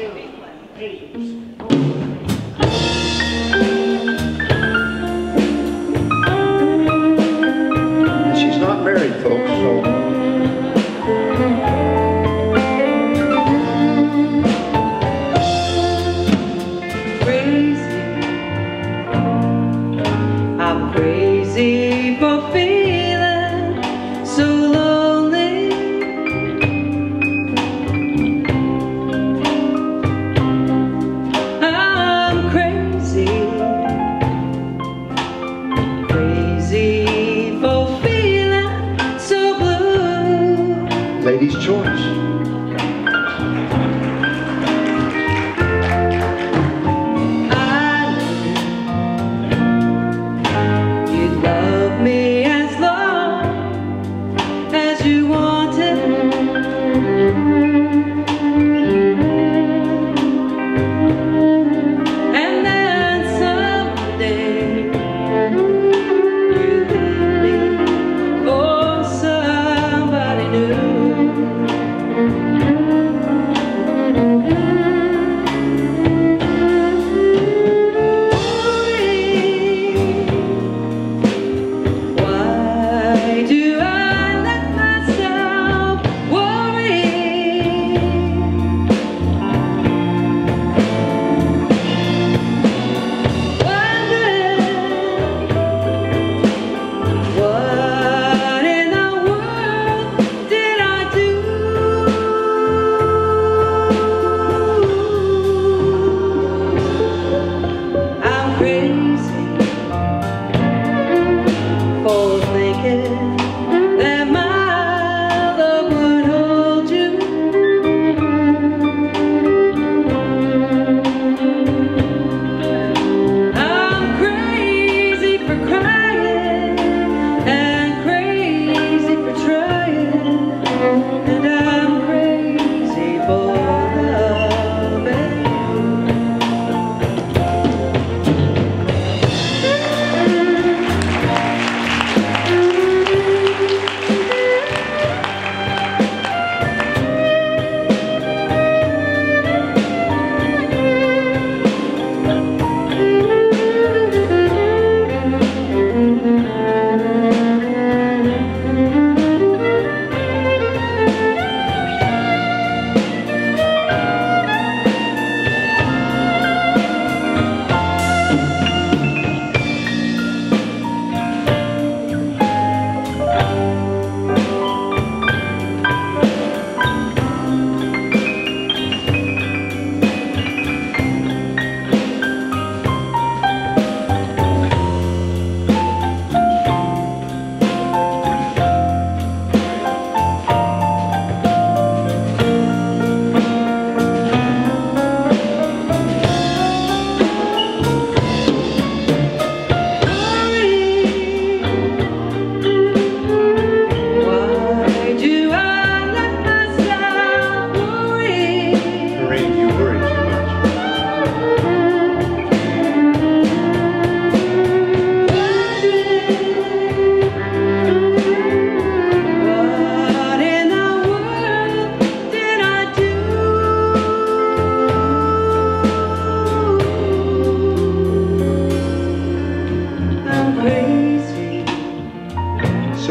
She's not married, folks, so. Lady's choice.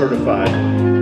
certified.